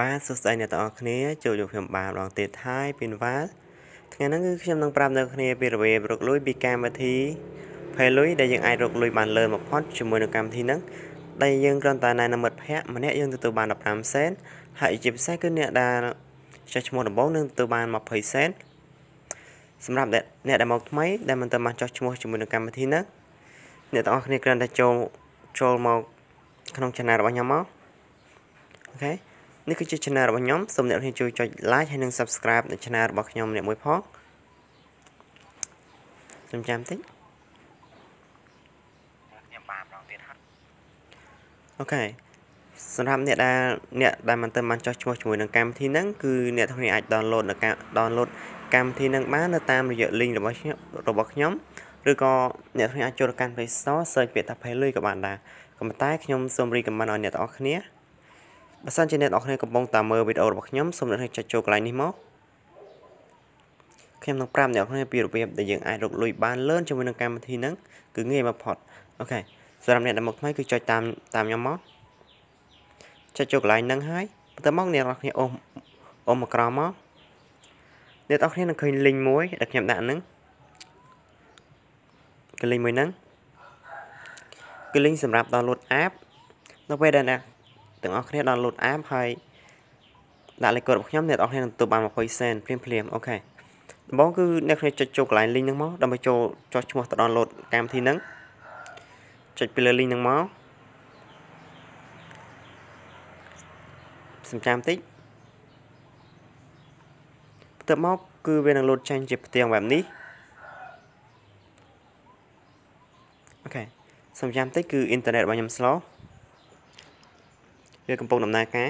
បាទសួស្តីអ្នកទាំងអស់គ្នាជួបជុំខ្ញុំបាទម្ដងទៀតហើយពីវ៉ាថ្ងៃហ្នឹងគឺខ្ញុំនឹងប្រាប់អ្នកគ្នាពីរបៀបរកលុយពីកម្មវិធី Pay លុយដែលយើងអាចរកលុយបានលឿនបំផុតជាមួយនឹងកម្មវិធីហ្នឹងដែលយើងគ្រាន់តែណែនាំមិត្តភ័ក្តិម្នាក់យើងទទួលបាន15សេនហើយជាពិសេសគឺអ្នកដែលចុះឈ្មោះដំបូងនឹងទទួលបាន20សេនសម្រាប់អ្នកដែលមកថ្មីដែលមិនទាន់បានចុះឈ្មោះជាមួយនឹងកម្មវិធីហ្នឹងអ្នកទាំងអស់គ្នាគ្រាន់តែចូលចូលមកក្នុង channel របស់ខ្ញុំមកអូខេ នេះគឺជា channel របស់ខ្ញុំសូមអ្នកនាងជួយចុច like ហើយនិង subscribe នៅ channel របស់ខ្ញុំអ្នកមួយផងសូមចាំតិចខ្ញុំបានម្ដងទៀតហត់អូខេសម្រាប់អ្នកដែលអ្នកដែលមិនទាន់បានចុះឈ្មោះជាមួយនឹងកម្មវិធីហ្នឹងគឺអ្នកទាំងនេះអាច download នៅការ download កម្មវិធីហ្នឹងបាននៅតាមរយៈ link របស់ខ្ញុំរបស់ខ្ញុំឬក៏អ្នកទាំងនេះអាចចូលទៅកាន់ Play Store search ពាក្យថា Pay លុយក៏បានដែរក៏ប៉ុន្តែខ្ញុំសូម recommend ឲ្យអ្នកទាំងអស់គ្នា បើសិនជាអ្នកនរគ្នាកំពុងតាមមើលវីដេអូរបស់ខ្ញុំសូមអ្នកចុចចូលកន្លែងនេះមកខ្ញុំនឹងប្រាប់អ្នកនរគ្នាពីរបៀបដែលយើងអាចរកលុយបានលឿនជាមួយនឹងកម្មវិធីហ្នឹងគឺងាយបំផុតអូខេសម្រាប់អ្នកដែលមកថ្មីគឺចុចតាមតាមខ្ញុំមកចុចចូលកន្លែងហ្នឹងហើយបន្ទាប់មកអ្នកនរគ្នាអូសអូសមកក្រោមមកអ្នកនរគ្នានឹងឃើញ link មួយដែលខ្ញុំដាក់ហ្នឹងគឺ link មួយហ្នឹងគឺ link សម្រាប់ download app នៅពេលដែលអ្នក ទាំងអស់គ្នា download app ហើយដាក់លេខកូដរបស់ខ្ញុំអ្នកទាំងអស់គ្នានឹងទទួលបាន20សេនភ្លាមភ្លាមអូខេដំបូងគឺអ្នកគ្នាចុចចូលកន្លែង link ហ្នឹងមកដើម្បីចូលចុះឈ្មោះទៅ download កម្មវិធីហ្នឹងចុចពីលើ link ហ្នឹងមកសំចាំតិចបន្ទាប់មកគឺវានឹង load ចេញជាផ្ទាំងបែបនេះអូខេសំចាំតិចគឺអ៊ីនធឺណិតរបស់ខ្ញុំ slow វាកំពុងដំណើរការ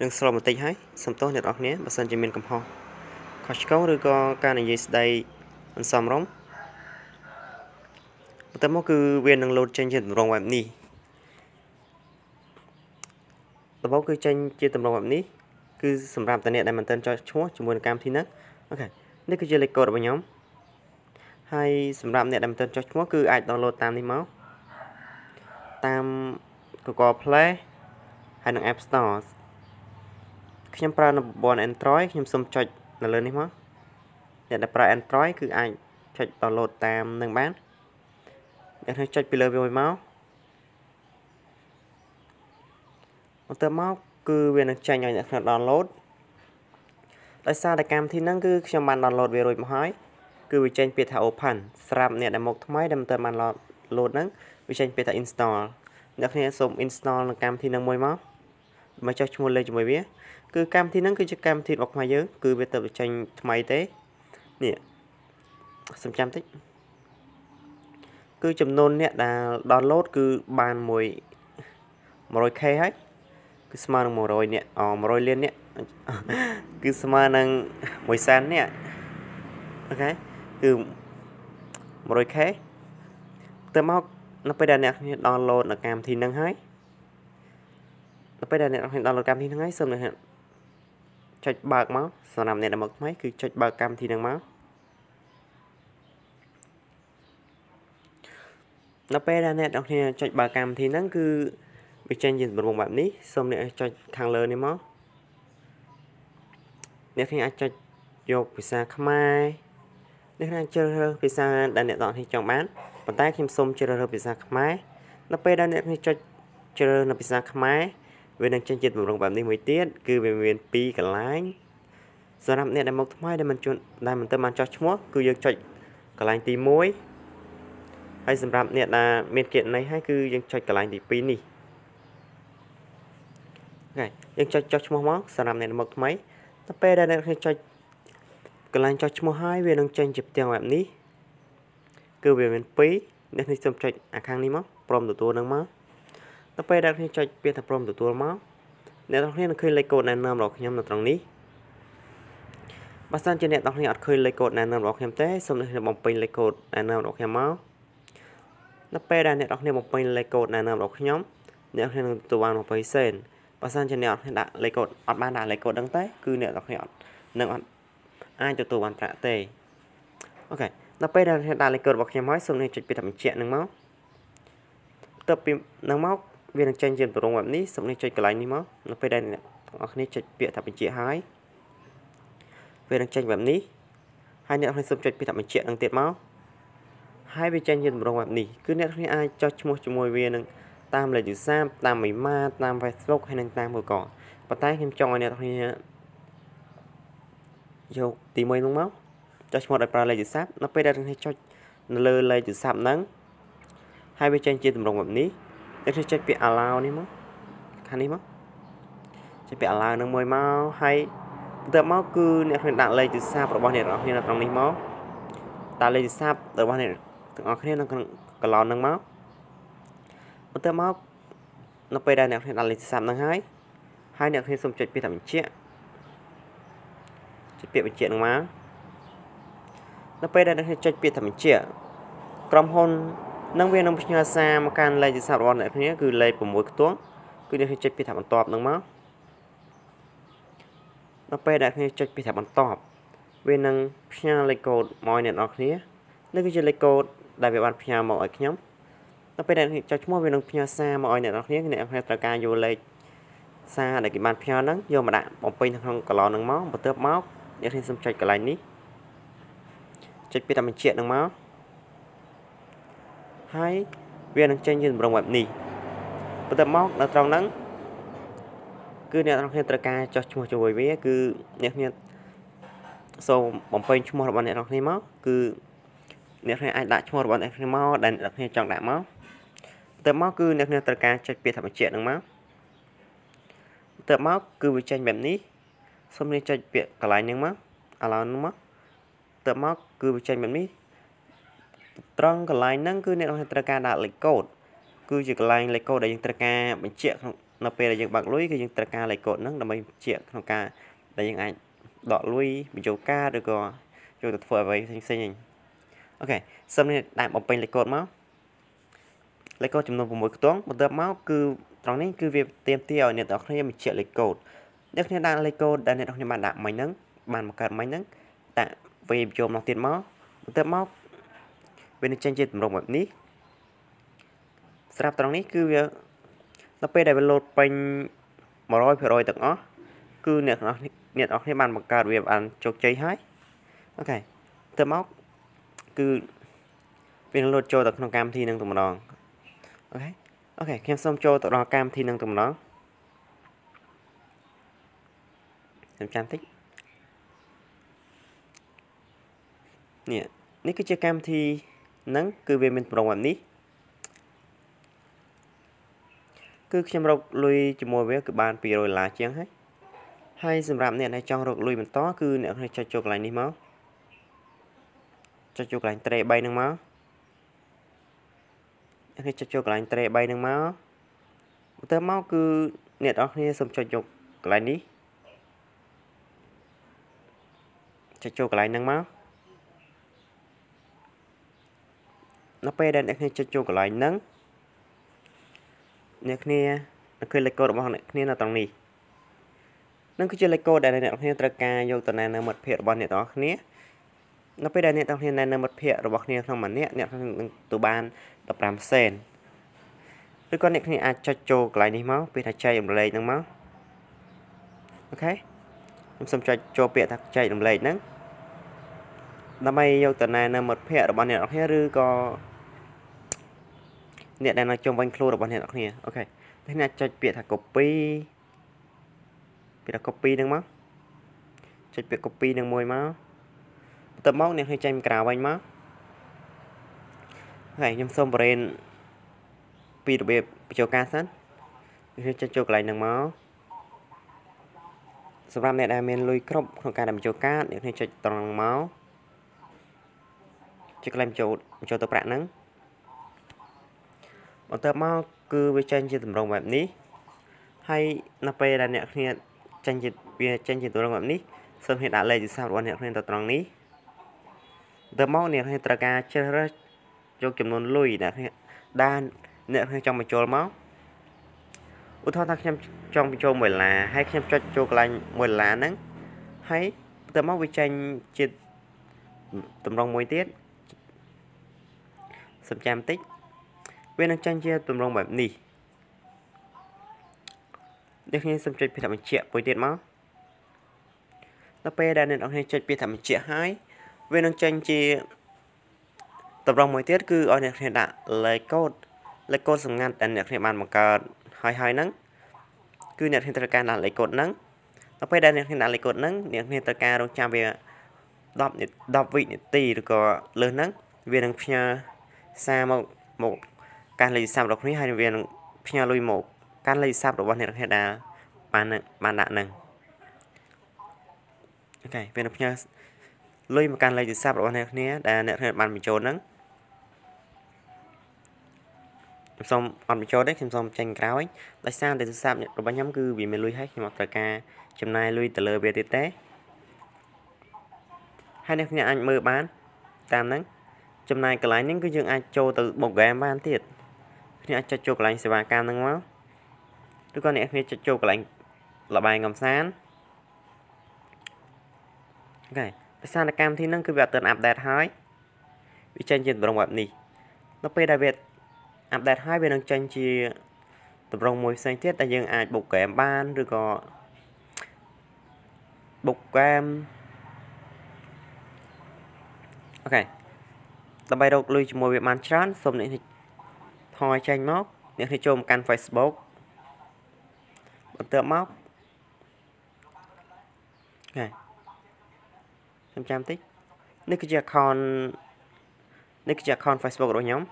នឹងស្រុំបន្តិចហើយសំទោសអ្នកនរគ្នាបើសិនជាមានកំហុសខុសឆ្គងឬក៏ការនិយាយស្ដីមិនសមរម្យបន្ទាប់មកគឺវានឹងលោតចេញជាទម្រង់បែបនេះដំបូងគឺចេញជាទម្រង់បែបនេះគឺសម្រាប់តអ្នកដែលមិនទាន់ចុះឈ្មោះជាមួយនឹងកម្មវិធីហ្នឹងអូខេនេះគឺជាលេខកូដរបស់ខ្ញុំ ហើយសម្រាប់អ្នកដែលមិនទាន់ចុះឈ្មោះគឺអាច download តាមនេះមកតាម Google Play ហើយនិង App Store ខ្ញុំប្រើនៅប្រព័ន្ធ Android ខ្ញុំសូមចុចនៅលើនេះមកអ្នកដែលប្រើ Android គឺអាចចុច download តាមនឹងបានអ្នកខ្ញុំចុចពីលើវាមួយមកបន្ទាប់មកគឺវានឹងចេញឲ្យអ្នកខ្ញុំ download ដោយសារតែកម្មវិធីហ្នឹងគឺខ្ញុំបាន download វារួចមកហើយ គឺវាចេញពាក្យថា open ស្រាប់អ្នកដែលមកថ្មីដែលមិនទាន់បាន load ហ្នឹងវាចេញពាក្យថា install អ្នកគ្នាសូម install នៅកម្មវិធីហ្នឹងមួយមកមកចុះឈ្មោះលេខជាមួយវា គឺកម្មវិធីហ្នឹងគឺជាកម្មវិធីរបស់ខ្មែរយើងគឺវាទៅចេញថ្មីទេនេះសំចាំតិចគឺចំនួនអ្នកដែល download គឺបានមួយ 100k ហើយគឺស្មើនឹង100អ្នកអ100លានអ្នកគឺស្មើនឹង1សែនអ្នកអូខេ គឺ 100k ទៅមកនៅពេលដែលអ្នកគ្នា download នៅកម្មវិធីហ្នឹងហើយនៅពេលដែលអ្នកគ្នា download កម្មវិធីហ្នឹងហើយសូមអ្នកចុចបើកមកសម្រាប់អ្នកដែលមកថ្មីគឺចុចបើកកម្មវិធីហ្នឹងមកនៅពេលដែលអ្នកនរគ្នាចុចបើកកម្មវិធីហ្នឹងគឺវាចេញជាទម្រង់បែបនេះសូមអ្នកចុចខាងលើនេះមកអ្នកគ្នាអាចចុចយកភាសាខ្មែរ អ្នកណាជ្រើសរើសភាសាដែលអ្នកនរគ្នាចង់បានប៉ុន្តែខ្ញុំសូមជ្រើសរើសភាសាខ្មែរនៅពេលដែលអ្នកគ្នាចុចជ្រើសរើសនៅភាសាខ្មែរវានឹងចេញជាទម្រង់បែបនេះមួយទៀតគឺវាមាន2កន្លែងសម្រាប់អ្នកដែលមកថ្មីដែលមិនជួនដែលមិនទៅបានចោះឈ្មោះគឺយើងចុចកន្លែងទី1ហើយសម្រាប់អ្នកដែលមានគណនីហើយគឺយើងចុចកន្លែងទី2នេះហ្នឹងយើងចុចចុះឈ្មោះមកសម្រាប់អ្នកមកថ្មីទៅពេលដែលអ្នកចុច កន្លែងចុះឈ្មោះហើយវានឹងចេញជាផ្ទាំងបែបនេះគឺវាមាន2អ្នកនេះសូមចុចអាខាងនេះមកព្រមទទួលនឹងមកទៅពេលដែលខ្ញុំចុចពាក្យថាព្រមទទួលមកអ្នកទាំងគ្នានឹងឃើញលេខកូដណែនាំរបស់ខ្ញុំនៅត្រង់នេះបើសិនជាអ្នកទាំងគ្នាអត់ឃើញលេខកូដណែនាំរបស់ខ្ញុំទេសូមអ្នកបំពេញលេខកូដណែនាំរបស់ខ្ញុំមកនៅពេលដែលអ្នកទាំងគ្នាបំពេញលេខកូដណែនាំរបស់ខ្ញុំអ្នកទាំងគ្នានឹងទទួលបាន20សេនបើសិនជាអ្នកទាំងគ្នាដាក់លេខកូដអត់បានដាក់លេខកូដហ្នឹងទេគឺអ្នកទាំងគ្នាអត់នឹងអត់ អាចទទួលបានប្រាក់ទេអូខេដល់ពេលដែលអ្នកដាក់លេខកូដរបស់ខ្ញុំហើយសូមអ្នកចុចពាក្យថាបញ្ជាក់ហ្នឹងមកបន្ទាប់ពីនឹងមកវានឹងចេញជាទម្រង់បែបនេះសូមនេះចុចកន្លែងនេះមកនៅពេលដែលអ្នកទាំងអស់គ្នាចុចពាក្យថាបញ្ជាហើយវានឹងចេញបែបនេះហើយអ្នកទាំងសូមចុចពាក្យថាបញ្ជានឹងទៀតមកហើយវាចេញជាទម្រង់បែបនេះគឺអ្នកទាំងអាចចុះឈ្មោះជាមួយវានឹងតាមលេខទូរស័ព្ទតាមអ៊ីម៉ាតាម Facebook ហើយនិងតាមមួយកប៉ុន្តែខ្ញុំចង់ឲ្យអ្នកទាំង យកទី1នោះមកចុះឈ្មោះដោយប្រើលេខទូរស័ព្ទនៅពេលដែលអ្នកចុចនៅលើលេខទូរស័ព្ទហ្នឹងហើយវាចេញជាទម្រង់បែបនេះអ្នកចុចពាក្យ allow នេះមកខាងនេះមកចុចពាក្យ allow នឹងមួយមកហើយបន្ទាប់មកគឺអ្នកគ្នាដាក់លេខទូរស័ព្ទរបស់អ្នកនរគ្នានៅត្រង់នេះមកដាក់លេខទូរស័ព្ទរបស់អ្នកទាំងអស់គ្នានៅក្នុងកន្លងហ្នឹងមកបន្ទាប់មកនៅពេលដែលអ្នកគ្នាដាក់លេខទូរស័ព្ទហ្នឹងហើយហើយអ្នកគ្នាសូមចុចពាក្យថាបញ្ជាក់ ចុចពាក្យបញ្ជាក់ហ្នឹងមកនៅពេលដែលអ្នកគ្នាចុចពាក្យថាបញ្ជាក់ក្រុមហ៊ុននឹងវានឹងផ្ញើសារមកកាន់លេខទូរស័ព្ទរបស់អ្នកគ្នាគឺលេខ6ខ្ទង់គឺអ្នកគ្នាចុចពាក្យថាបន្ទាប់ហ្នឹងមកនៅពេលដែលគ្នាចុចពាក្យថាបន្ទាប់វានឹងផ្ញើលេខកូដមកឲ្យអ្នកនរគ្នានេះគឺជាលេខកូដដែលវាបានផ្ញើមកឲ្យខ្ញុំនៅពេលដែលចុចឈ្មោះវានឹងផ្ញើសារមកឲ្យអ្នកនរគ្នាអ្នកនរគ្នាត្រូវការយកលេខសារដែលគេបានផ្ញើហ្នឹងយកមកដាក់បំពេញនៅក្នុងកន្លងហ្នឹងមកបន្ទាប់មក អ្នកគ្នាសូមចុចកន្លែងនេះចុចពាក្យថាបញ្ជាក់ហ្នឹងមកហើយវានឹងចេញជាទម្រង់បែបនេះបន្ទាប់មកនៅត្រង់ហ្នឹងគឺអ្នកទាំងគ្នាត្រូវការចុះឈ្មោះជាមួយវាគឺអ្នកគ្នាសូមបំពេញឈ្មោះរបស់អ្នកទាំងគ្នាមកគឺអ្នកគ្នាអាចដាក់ឈ្មោះរបស់អ្នកគ្នាមកដែលអ្នកគ្នាចង់ដាក់មកបន្ទាប់មកគឺអ្នកគ្នាត្រូវការចុចពាក្យថាបញ្ជាក់ហ្នឹងមកបន្ទាប់មកគឺវាចេញបែបនេះ សូមអ្នកចុចពាក្យកន្លែងហ្នឹងមកឥឡូវហ្នឹងមកបន្ទាប់មកគឺវាចេញបែបនេះត្រង់កន្លែងហ្នឹងគឺអ្នកត្រូវការដាក់លេខកូដគឺជាកន្លែងលេខកូដដែលយើងត្រូវការបញ្ជាក់ក្នុងនៅពេលដែលយើងបើកលុយគឺយើងត្រូវការលេខកូដហ្នឹងដើម្បីបញ្ជាក់ក្នុងការដែលយើងអាចដកលុយបញ្ចូលកាតឬក៏យកទៅធ្វើអ្វីផ្សេងៗអូខេសិមនេះដាក់បំពេញលេខកូដមកលេខកូដចំនួន6ខ្ទង់បន្ទាប់មកគឺត្រង់នេះគឺវាទៀមទាឲ្យអ្នកទាំងគ្នាបញ្ជាក់លេខកូដ អ្នកគ្នាដាក់លេខកូដដែលអ្នកទាំងគ្នាបានដាក់មិញហ្នឹងបានបង្កើតមិញហ្នឹងដាក់វាបញ្ចូលមកទៀតមកបន្ទាប់មកវានឹងចេញជាទម្រង់បែបនេះស្រាប់ត្រង់នេះគឺវាដល់ពេលដែលវាលោតពេញ100%ទាំងអស់គឺអ្នកទាំងអស់អ្នកទាំងអស់គ្នាបានបង្កើតវាបានជោគជ័យហើយ OK ទៅមកគឺវានឹងលោតចូលទៅក្នុងកម្មវិធីនឹងតែម្ដង OK OK ខ្ញុំសូមចូលទៅដល់កម្មវិធីនឹងតែម្ដង ខ្ញុំចាំតិចនេះនេះគឺជាកម្មវិធីហ្នឹងគឺវាមានប្រងបែបនេះគឺខ្ញុំរកលុយជាមួយវាគឺបាន200ដុល្លារជាងហើយហើយសម្រាប់អ្នកដែលចង់រកលុយបន្តគឺអ្នកអាចចុចចូលកន្លែងនេះមកចុចចូលកន្លែងត្រេ3ហ្នឹងមកអ្នកចុចចូលកន្លែងត្រេ3ហ្នឹងមកបន្ទាប់មកគឺអ្នកនរគ្នាសូមចុចយកកន្លែងនេះ ចុចចូលកន្លែងហ្នឹងមកនៅពេលដែលអ្នកគ្នាចុចចូលកន្លែងហ្នឹងអ្នកគ្នានឹងឃើញលេខកូដរបស់អ្នកគ្នានៅត្រង់នេះនឹងគឺជាលេខកូដដែលអ្នកគ្នាត្រូវការយកទៅណែនាំមិត្តភ័ក្តិរបស់អ្នកទាំងគ្នានៅពេលដែលអ្នកទាំងគ្នាណែនាំមិត្តភ័ក្តិរបស់គ្នាក្នុងម្នាក់អ្នកនឹងទៅបាន15សេនឬក៏អ្នកគ្នាអាចចុចចូលកន្លែងនេះមកពាក្យថាចែករំលែកហ្នឹងមកអូខេខ្ញុំសូមចុចចូលពាក្យថាចែករំលែកហ្នឹង ដើម្បីយកទៅណែនាំមិត្តភ័ក្តិរបស់អ្នកទាំងគ្នាឬក៏អ្នកដែលនៅជុំវិញខ្លួនរបស់អ្នកនរគ្នាអូខេតែអ្នកចុចពាក្យថា copy ពាក្យថា copy ហ្នឹងមកចុចពាក្យ copy ហ្នឹងមួយមកបន្ទាប់មកអ្នកឲ្យចេញក្រៅវិញមកហើយខ្ញុំសូមបរិញ្ញាពីរបៀបបញ្ចូលការសិនខ្ញុំចុចចូលកន្លែងហ្នឹងមកសម្រាប់អ្នកដែលមានលុយគ្រប់ក្នុងការបញ្ចូលកាតអ្នកខ្ញុំចុចត្រង់មក ចុចកន្លែងបញ្ចូលបញ្ចូលទៅប្រាក់ហ្នឹងបន្ទាប់មកគឺវាចេញជាទម្រង់បែបនេះហើយនៅពេលដែលអ្នកគ្នាចេញជាវាចេញជាទម្រង់បែបនេះសូមហ៊ានដាក់លេខទូរស័ព្ទរបស់អ្នកគ្នាទៅត្រង់នេះទៅមកអ្នកគ្នាត្រូវការជ្រើសរើសយកចំនួនលុយអ្នកគ្នាដែលអ្នកគ្នាចង់បញ្ចូលមកឧទាហរណ៍ថាខ្ញុំចង់បញ្ចូល1ដុល្លារហើយខ្ញុំចុចចូលកន្លែង1ដុល្លារហ្នឹងហើយទៅមកវាចេញជាតម្រងមួយទៀត សំចាំតិចវានឹងចេញជាទម្រង់បែបនេះនេះខ្ញុំសូមចុចពាក្យថាបញ្ជាក់មួយទៀតមកដល់ពេលដែលអ្នកនរគ្នាចុចពាក្យថាបញ្ជាក់ហើយវានឹងចេញជាតម្រងមួយទៀតគឺឲ្យអ្នកគ្នាដាក់លេខកូដលេខកូដសម្ងាត់ដែលអ្នកគ្នាបានបង្កើតហើយហើយហ្នឹងគឺអ្នកគ្នាត្រូវការដាក់លេខកូដហ្នឹងដល់ពេលដែលអ្នកគ្នាដាក់លេខកូដហ្នឹងអ្នកគ្នាត្រូវការរងចាំវា10 10វិនាទីឬក៏លើសហ្នឹងវានឹងផ្ញើ សារមកមកកាន់លេខទូរស័ព្ទរបស់គ្នាហើយវានឹងផ្ញើលុយមកកាន់លេខទូរស័ព្ទរបស់អ្នកគ្នាដែលបានបានដាក់ហ្នឹងអូខេវានឹងផ្ញើលុយមកកាន់លេខទូរស័ព្ទរបស់អ្នកគ្នាដែលអ្នកគ្នាបានបញ្ចូលហ្នឹងខ្ញុំសូមអត់បញ្ចូលទេខ្ញុំសូមចេញក្រោយដោយសារតែទូរស័ព្ទរបស់ខ្ញុំគឺវាមានលុយហើយខ្ញុំអត់ត្រូវការចំណាយលុយទៅលើវាទៀតទេហើយអ្នកអ្នកអាចមើលបានតាមហ្នឹង ចំណាយកន្លែងហ្នឹងគឺយើងអាចចូលទៅបុកហ្គេមបានទៀតគ្នាអាចចុចចូលកន្លែងសេវាកម្មហ្នឹងមកឬក៏អ្នកគ្នាចុចចូលកន្លែងលបែងកំសាន្តអូខេដោយសារកម្មវិធីហ្នឹងគឺវាអត់ទាន់អាប់ដេតហើយវាចេញជាទម្រង់បែបនេះនៅពេលដែលវាអាប់ដេតហើយវានឹងចេញជាទម្រង់មួយផ្សេងទៀតដែលយើងអាចបុកហ្គេមបានឬក៏បុកហ្គេមអូខេ ដើម្បីរកលុយជាមួយវាបានច្រើនសូមអ្នកថយចេញមកអ្នកនេះចូលមកកាន់ Facebook បន្ទាប់មកហេខ្ញុំចាំតិចនេះគឺជា account នេះគឺជា account Facebook របស់ខ្ញុំ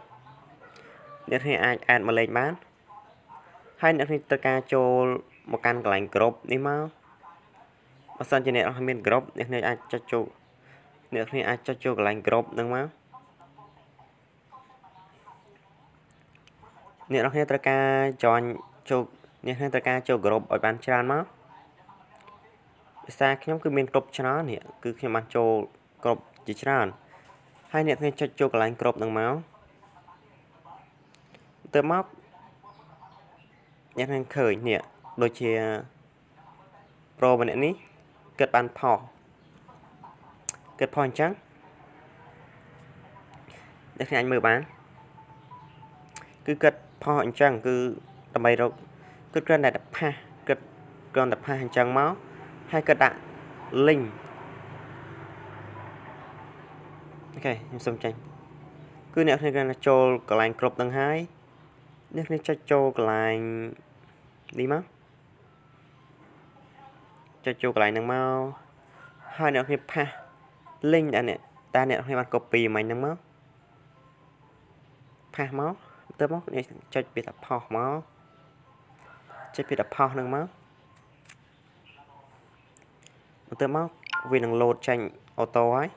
អ្នកនេះអាច add មកលេខបានហើយអ្នកនេះត្រូវការចូលមកកាន់កន្លែង group នេះមកបើសិនជាអ្នកមាន group អ្នកនេះអាចចុចចូលអ្នកនេះអាចចុចចូលកន្លែង group ហ្នឹងមក អ្នកនរគ្នាត្រូវការ join ចូលអ្នកគ្នាត្រូវការចូល group ឲ្យបានច្រើនមកភាសាខ្ញុំគឺមានគ្រប់ច្រើននេះគឺខ្ញុំបានចូលគ្រប់ជាច្រើនហើយអ្នកគ្នាចុចចូលកន្លែងគ្រប់នឹងមកទៅមកអ្នកនឹងឃើញនេះដូចជា pro ម្នាក់នេះគិតបានផុសគិតផុសអញ្ចឹងអ្នកគ្នាអាចមើលបានគឺគិត ផុសអញ្ចឹងគឺដើម្បីរកគឺគ្រាន់តែផាសគិតគ្រាន់តែផាសអញ្ចឹងមកហើយក៏ដាក់ link អូខេខ្ញុំសុំចេញគឺអ្នកគ្នាគ្រាន់តែចូលកន្លែងគ្រប់នឹងហើយអ្នកគ្នាចុចចូលកន្លែងនេះមកចុចចូលកន្លែងហ្នឹងមកហើយអ្នកគ្នាផាស link ដែលអ្នកតែអ្នកគ្នាបាន copy មិញហ្នឹងមកផាសមក ទៅមកនេះចុចពាក្យថាផុសមកចុចពាក្យថាផុសហ្នឹងមកទៅមកវានឹងលោតចេញអូតូហើយ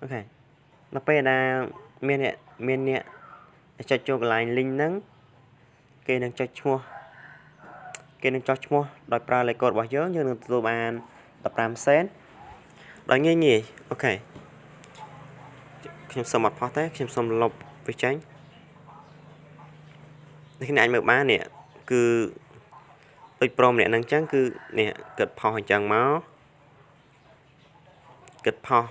អូខេដល់ពេលណាមានអ្នកមានអ្នកចុចចូលកន្លែង link ហ្នឹងគេនឹងចុចឈ្មោះគេនឹងចុះឈ្មោះដោយប្រើលេខកូដរបស់យើងយើងនឹងទទួលបាន15សេនដោយងាយងាយអូខេខ្ញុំសូមអត់ផុសទេខ្ញុំសូមលុបវាចេញ នេះអ្នកអាចមើលបាននេះគឺដូចព្រមអ្នកនឹងអញ្ចឹងគឺនេះគិតផុសអញ្ចឹងមកគិតផុស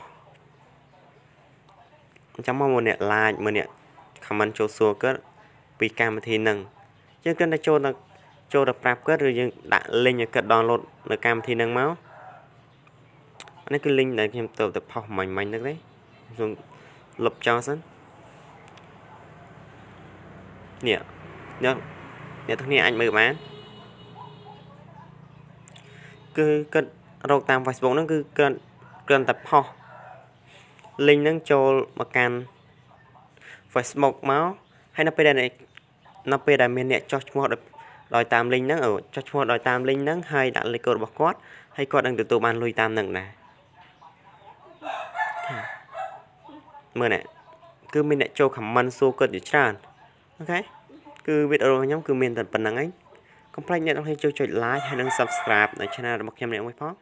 អញ្ចឹងមកមួយអ្នក like មួយអ្នក comment ចូលសួរគាត់ពីកម្មវិធីហ្នឹងយើងគ្រាន់តែចូលទៅចូលទៅប្រាប់គាត់ឬយើងដាក់ link ឲ្យគាត់ download នៅកម្មវិធីហ្នឹងមកនេះគឺ link ដែលខ្ញុំទៅទៅផុសមិញមិញហ្នឹងទេខ្ញុំលុបចោលសិននេះ អ្នកអ្នកទាំងនេះអាចមើលបានគឺគាត់រកតាម Facebook ហ្នឹងគឺគាត់គ្រាន់តែផុស link ហ្នឹងចូលមកកាន់ Facebook មកហើយនៅពេលដែលនៅពេលដែលមានអ្នកចោះឈ្មោះដោយតាម link ហ្នឹងចោះឈ្មោះដោយតាម link ហ្នឹងហើយដាក់លេខកូដរបស់គាត់ហើយគាត់នឹងទទួលបានលុយតាមហ្នឹងដែរមើលនេះគឺមានអ្នកចូល comment សួរគាត់ជាច្រើនអូខេ គឺវីដេអូរបស់ខ្ញុំគឺមានតែប៉ុណ្្នឹងឯងកុំភ្លេចអ្នកទាំងអស់ចូលចុច like ហើយនិង subscribe នៅ channel របស់ខ្ញុំនេះមួយផង